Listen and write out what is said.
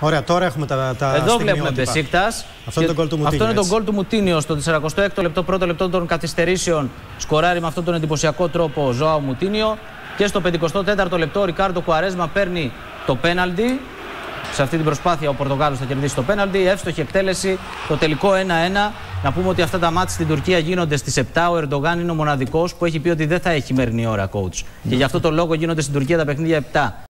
Ωραία, τώρα έχουμε τα, τα Εδώ βλέπουμε. Μπεσίκτας. Αυτό είναι το γκολ του Μουτίνιο, Αυτό είναι το γκολ του Μουτίνιο στο 46ο λεπτό, πρώτο λεπτό των καθυστερήσεων. Σκοράρει με αυτόν τον εντυπωσιακό τρόπο ο Ζωάου Μουτίνιο. Και στο 54ο λεπτό ο Ρικάρντο Κουαρέσμα παίρνει το πέναλτι. Σε αυτή την προσπάθεια ο Πορτογάλος θα κερδίσει το πέναλτι. Εύστοχη εκτέλεση, το τελικό 1-1. Να πούμε ότι αυτά τα μάτια στην Τουρκία γίνονται στις 7. Ο Ερντογάν είναι ο μοναδικός που έχει πει ότι δεν θα έχει μερινή ώρα coach. Και γι' αυτό το λόγο γίνονται στην Τουρκία τα παιχνίδια 7.